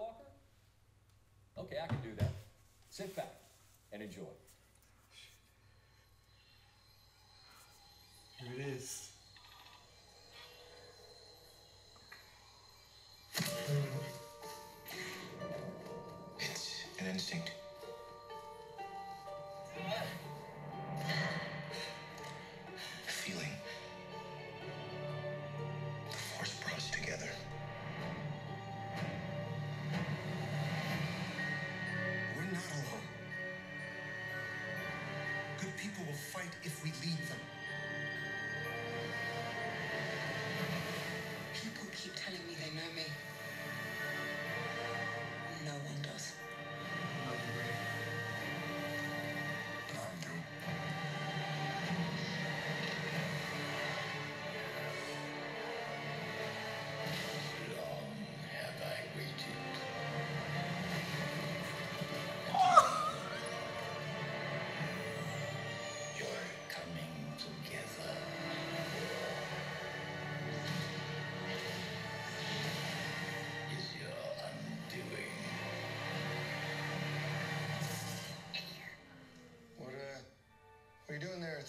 Skywalker? Okay, I can do that. Sit back and enjoy. Here it is. It's an instinct. People will fight if we lead them. People keep telling me.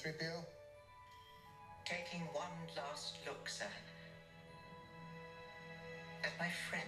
C3PO? Taking one last look, sir, at my friends.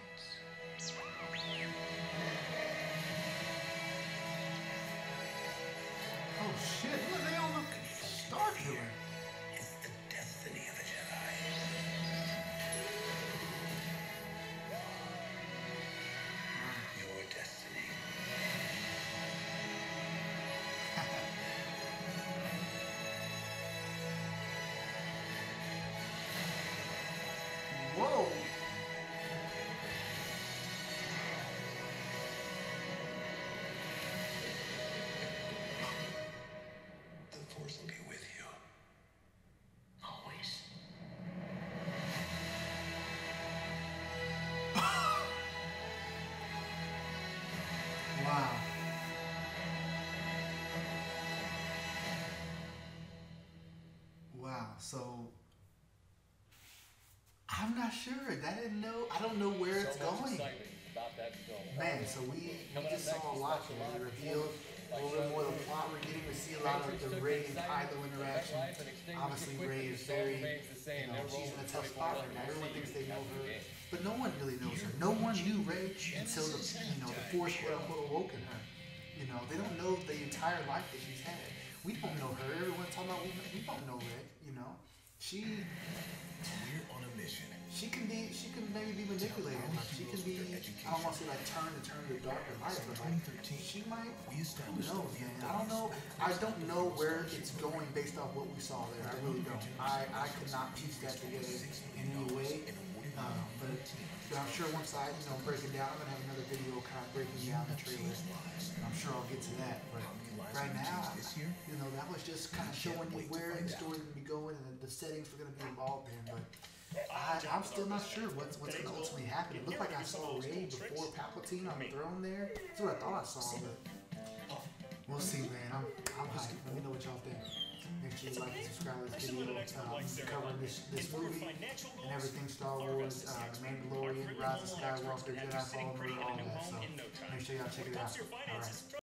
Wow. So I'm not sure. I didn't know. I don't know where it's so much going. excitement about that film. Man, so we, we just saw a lot here. We revealed a little bit more of the plot. We're getting to see a lot of the Rey and Kylo interaction. life and extinguished Obviously. Rey is very, remains the same. you know, she's in a tough spot right now. Everyone thinks they know her, but no one really knows her. No one knew Rey until the, you know, the Force quote unquote awoken her. You know, they don't know the entire life that she's had. We don't know her. Everyone's talking about we, we don't know Rey. You know, she We're on a mission. she can be she can maybe be manipulated. She can be I don't want to say like turn to turn to darker light, but like she might who knows, man. I don't know. I don't know where it's going based off what we saw there. I really don't. I, I could not piece that together in any way. Um, but, but I'm sure once I you know break it down, I'm gonna have another video kind of breaking down the trailer. And I'm sure I'll get to that. But right now, you know, that was just kind of showing you where the story would be going and the settings we're gonna be involved in. But I, I'm still not sure what's what's going to ultimately happen. It looked like I saw Rey before Palpatine on the throne there. That's what I thought I saw, but we'll see, man. I'm, I'm hyped. Let me know what y'all think. Make sure you like and subscribe to this video. Um, covering this, this movie and everything Star Wars, uh, The Mandalorian, Rise of Skywalker, Jedi Fallen Order, all that. So make sure y'all check it out. All right.